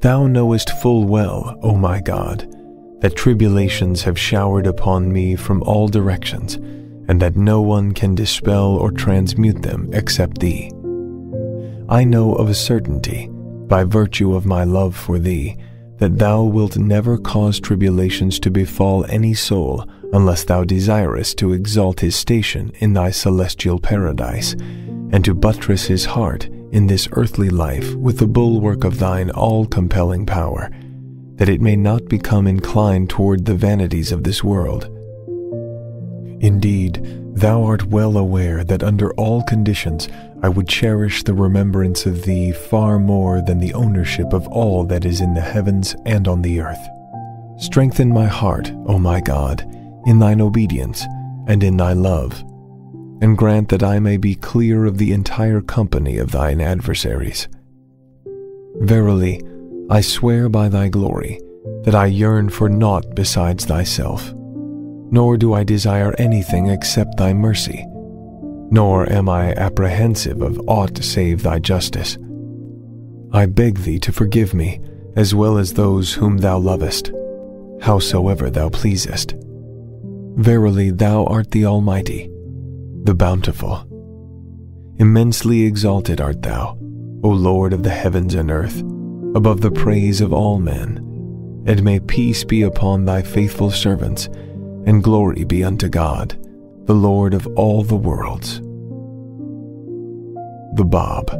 Thou knowest full well, O my God, that tribulations have showered upon me from all directions, and that no one can dispel or transmute them except Thee. I know of a certainty, by virtue of my love for Thee, that Thou wilt never cause tribulations to befall any soul unless Thou desirest to exalt his station in Thy celestial paradise, and to buttress his heart in this earthly life with the bulwark of Thine all-compelling power, that it may not become inclined toward the vanities of this world. Indeed, Thou art well aware that under all conditions I would cherish the remembrance of Thee far more than the ownership of all that is in the heavens and on the earth. Strengthen my heart, O my God, in Thine obedience and in Thy love, and grant that I may be clear of the entire company of Thine adversaries. Verily, I swear by Thy glory that I yearn for naught besides Thyself nor do I desire anything except thy mercy, nor am I apprehensive of aught save thy justice. I beg thee to forgive me, as well as those whom thou lovest, howsoever thou pleasest. Verily thou art the Almighty, the Bountiful. Immensely exalted art thou, O Lord of the heavens and earth, above the praise of all men, and may peace be upon thy faithful servants, and glory be unto God, the Lord of all the worlds. The Bab.